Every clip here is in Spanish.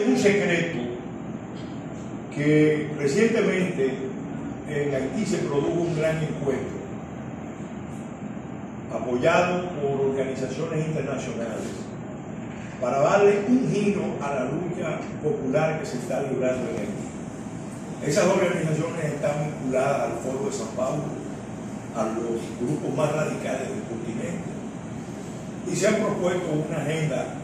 Es un secreto que recientemente en Haití se produjo un gran encuentro apoyado por organizaciones internacionales para darle un giro a la lucha popular que se está librando en Haití. Esas organizaciones están vinculadas al Foro de San Pablo, a los grupos más radicales del continente, y se han propuesto una agenda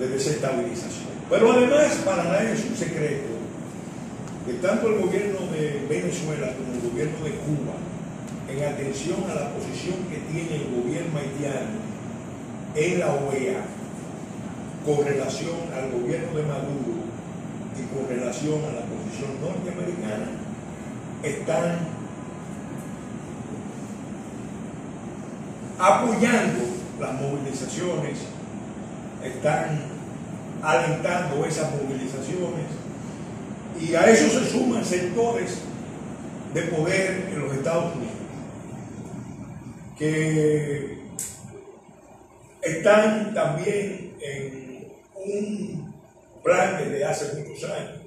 de desestabilización. Pero además, para nadie es un secreto que tanto el gobierno de Venezuela como el gobierno de Cuba, en atención a la posición que tiene el gobierno haitiano en la OEA con relación al gobierno de Maduro y con relación a la posición norteamericana, están apoyando las movilizaciones, están alentando esas movilizaciones y a eso se suman sectores de poder en los Estados Unidos que están también en un plan desde hace muchos años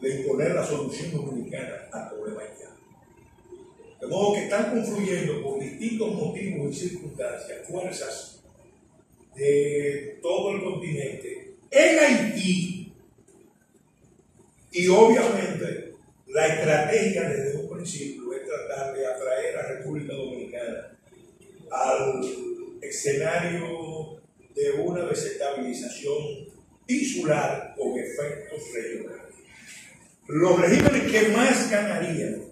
de imponer la solución dominicana al problema haitiano. De modo que están confluyendo por distintos motivos y circunstancias fuerzas de todo el continente en Haití y obviamente la estrategia desde un principio es tratar de atraer a República Dominicana al escenario de una desestabilización insular con efectos regionales. Los regímenes que más ganarían